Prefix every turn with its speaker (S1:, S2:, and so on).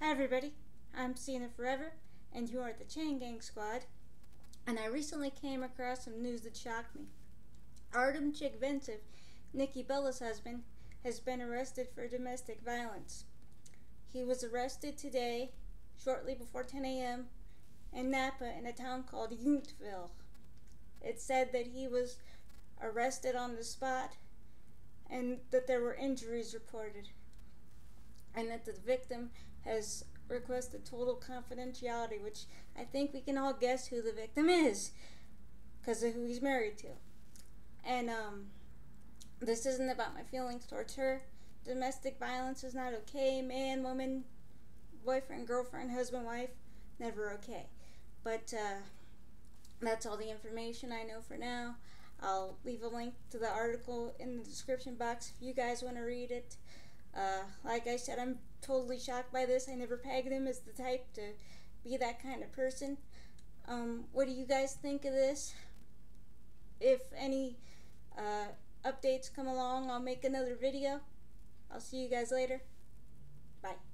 S1: Hi everybody, I'm Cena Forever, and you are the Chain Gang Squad. And I recently came across some news that shocked me. Artem Chigvintsev, Nikki Bella's husband, has been arrested for domestic violence. He was arrested today, shortly before 10 a.m., in Napa in a town called Yountville. It said that he was arrested on the spot and that there were injuries reported and that the victim has requested total confidentiality, which I think we can all guess who the victim is because of who he's married to. And um, this isn't about my feelings towards her. Domestic violence is not okay. Man, woman, boyfriend, girlfriend, husband, wife, never okay. But uh, that's all the information I know for now. I'll leave a link to the article in the description box if you guys want to read it. Uh, like I said, I'm totally shocked by this. I never pegged him as the type to be that kind of person. Um, what do you guys think of this? If any uh, updates come along, I'll make another video. I'll see you guys later. Bye.